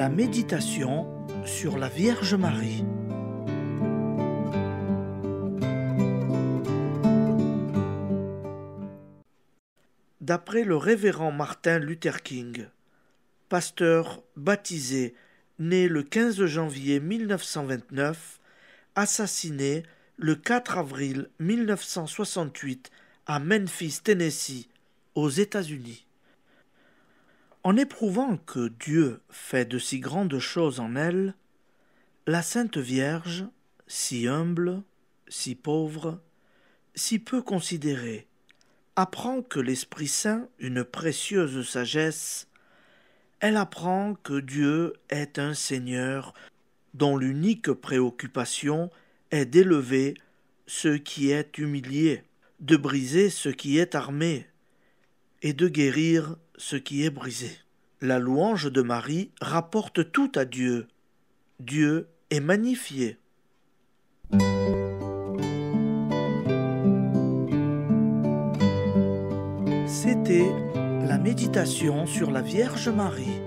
La méditation sur la Vierge Marie. D'après le révérend Martin Luther King, pasteur baptisé, né le 15 janvier 1929, assassiné le 4 avril 1968 à Memphis, Tennessee, aux États-Unis. En éprouvant que Dieu fait de si grandes choses en elle, la Sainte Vierge, si humble, si pauvre, si peu considérée, apprend que l'Esprit Saint, une précieuse sagesse, elle apprend que Dieu est un Seigneur dont l'unique préoccupation est d'élever ce qui est humilié, de briser ce qui est armé, et de guérir ce qui est brisé. La louange de Marie rapporte tout à Dieu. Dieu est magnifié. C'était la méditation sur la Vierge Marie.